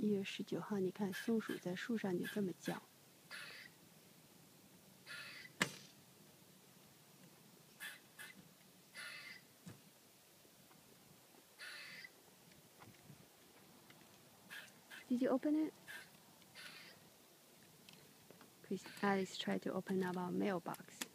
一月十九号，你看松鼠在树上就这么叫。Did you open it? Please, Alice tried to open up our mailbox.